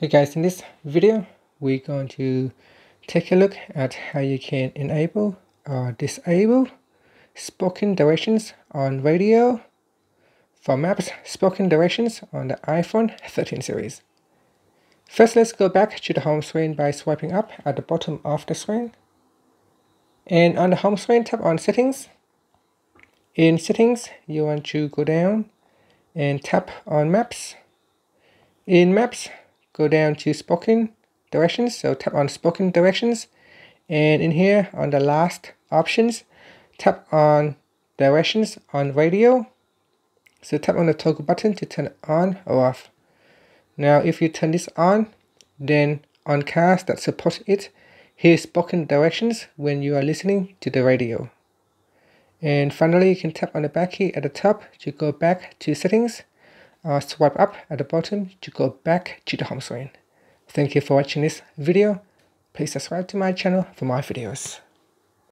Hey guys, in this video, we're going to take a look at how you can enable or disable spoken directions on radio for maps spoken directions on the iPhone 13 series. First, let's go back to the home screen by swiping up at the bottom of the screen. And on the home screen, tap on settings. In settings, you want to go down and tap on maps. In maps, go down to spoken directions. So tap on spoken directions. And in here on the last options, tap on directions on radio. So tap on the toggle button to turn it on or off. Now if you turn this on, then on cars that support it, hear spoken directions when you are listening to the radio. And finally, you can tap on the back key at the top to go back to settings uh, swipe up at the bottom to go back to the home screen. Thank you for watching this video. Please subscribe to my channel for more videos.